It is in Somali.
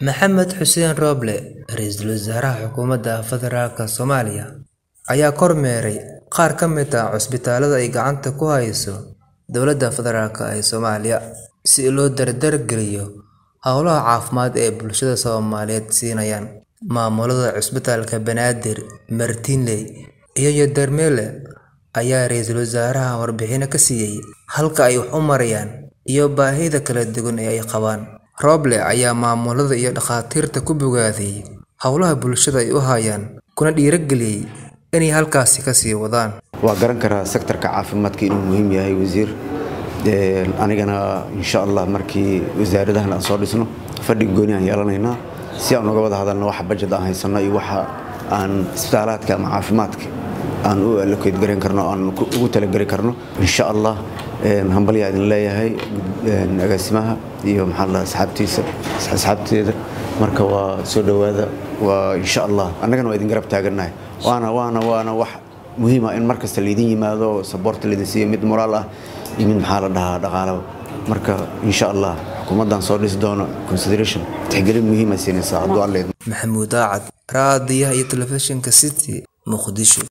Maxamed Xuseen Roble, Ra'iisul Wasaaraha Xukuumadda Federaalka Soomaaliya, ayaa kormeeray qaar ka mid ah cusbitaalada ay gacanta ku hayso Dowladda Federaalk ee Soomaaliya si loo dardar geliyo howlaha caafimaad ee bulshada Soomaaliyeed siinayaan. Maamulada cusbitaalka Banaadir, Martinley iyo Darmele ayaa ra'iisul wasaaraha warbixino ka siiyay halka ay wax u marayaan iyo baahida kala duwan ee ay qabaan. Roble ayaa maamulada iyo dhakhaatiirta ku bogaadiyay howlaha bulshada ay u hayaan, kuna dhiirigeliyay inay halkaas ka sii wadaan. waa garan karaa sektarka caafimaadka inuu muhiim yahay wasiir. Anigana insha allah markii wasaaradahan aan soo dhisno fadhi gooni aan yeelanaynaa. Si aan uga wada hadalno waxa budget aan haysano iyo waxa aan isbitaalaadka ama caafimaadka aan u allocate garan karno aan ugu talageli karno insha allah hambalyaa idin leeyahay agaasimaha iyo maxaa asxaabtiisa asxaabteeda marka waa soo dhowaada waa insha allah annagana waa idin garab taagannahay waana waana waana wax muhiima in mar kasta laydin yimaado saboorta laydin siiyo mid moraal ah iyo mid maxaa la dhahaa dhaqaalaba marka insha allah xukuumaddan soo dhisi doono consideration tixgelin muhiima siinaysaa hadduu alleed Maxamuud Aacad, Raadiyaha iyo Telefishinka City, Muqdisho.